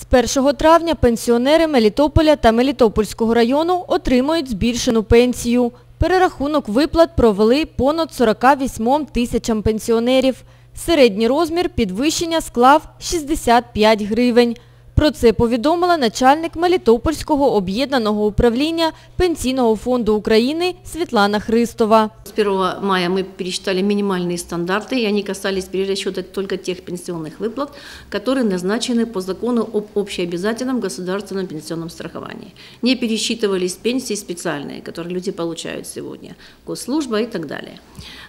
З 1 травня пенсіонери Мелітополя та Мелітопольського району отримують збільшену пенсію. Перерахунок виплат провели понад 48 тисячам пенсіонерів. Середній розмір підвищення склав 65 гривень. Про це повідомила начальник Мелітопольського об'єднаного управління Пенсійного фонду України Світлана Христова. С 1 мая мы пересчитали минимальные стандарты, и они касались перерасчета только тех пенсионных выплат, которые назначены по закону об общеобязательном государственном пенсионном страховании. Не пересчитывались пенсии специальные, которые люди получают сегодня, госслужба и так далее.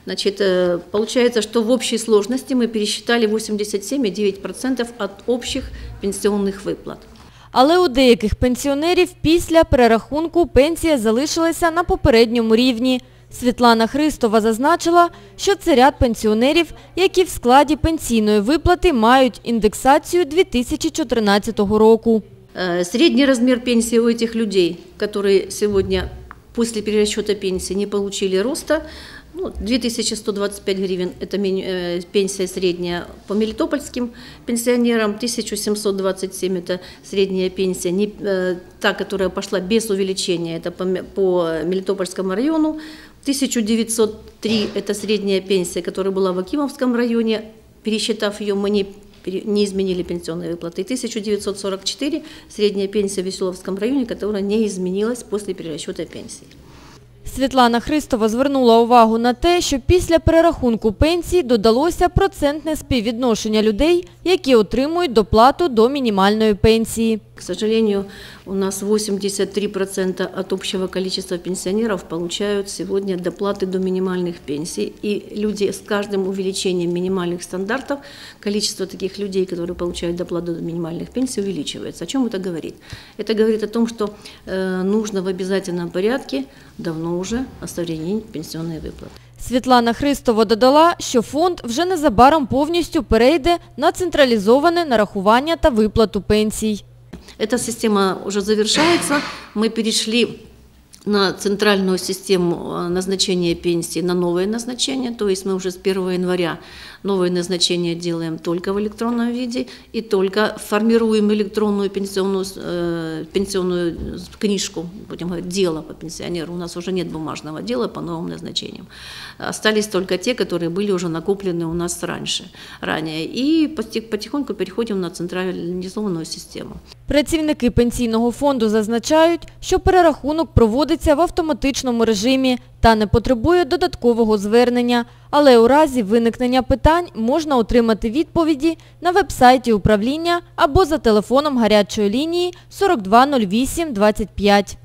Значит, э, получается, что в общей сложности мы пересчитали 87,9% от общих пенсионных выплат. Але у деяких пенсіонерів після перерахунку пенсія залишилася на попередньому рівні. Світлана Христова зазначила, що це ряд пенсіонерів, які в складі пенсійної виплати мають індексацію 2014 року. Э, Средний размер пенсии у этих людей, которые сегодня после перерасчета пенсии не получили роста, ну, 2125 гривен – это э, пенсия средняя по мелитопольским пенсионерам, 1727 – это средняя пенсия, не, э, та, которая пошла без увеличения, это по, по Мелитопольскому району, 1903 – это средняя пенсия, которая была в Акимовском районе, пересчитав ее, мы не, не изменили пенсионные выплаты. И 1944 – средняя пенсия в Веселовском районе, которая не изменилась после перерасчета пенсии. Світлана Христова звернула увагу на те, що після перерахунку пенсій додалося процентне співвідношення людей, які отримують доплату до мінімальної пенсії. К сожалению, у нас 83% от общего количества пенсионеров получают сегодня доплаты до минимальных пенсий. И люди с каждым увеличением минимальных стандартов, количество таких людей, которые получают доплату до минимальных пенсий, увеличивается. О чем это говорит? Это говорит о том, что э, нужно в обязательном порядке давно уже осовременить пенсионные выплаты. Світлана Христова додала, що фонд вже незабаром повністю перейде на централізоване нарахування та виплату пенсій. Эта система уже завершается. Мы перешли на центральную систему э, назначения пенсии, на новое назначение. То есть мы уже с 1 января новое назначение делаем только в электронном виде и только формируем электронную пенсионную, э, пенсионную книжку, будем говорить, дело по пенсионеру. У нас уже нет бумажного дела по новым назначениям. Остались только те, которые были уже накоплены у нас раньше, ранее. И поти- потихоньку переходим на централизованную систему. Працівники пенсійного фонду зазначають, що перерахунок проводиться в автоматичному режимі та не потребує додаткового звернення, але у разі виникнення питань можна отримати відповіді на веб-сайті управління або за телефоном гарячої лінії 4208 25.